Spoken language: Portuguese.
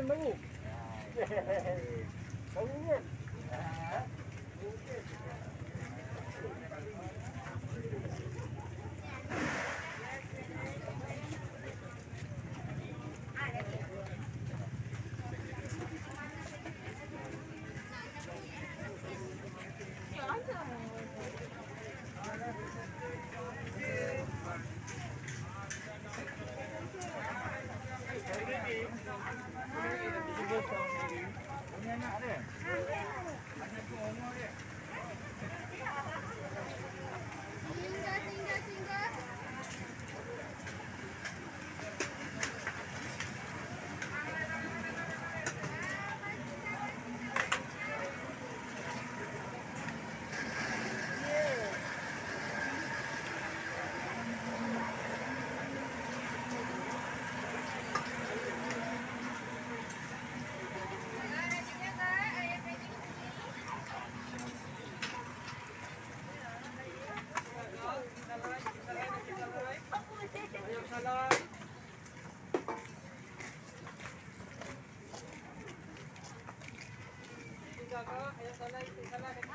and move. जगह ऐसा ऐसा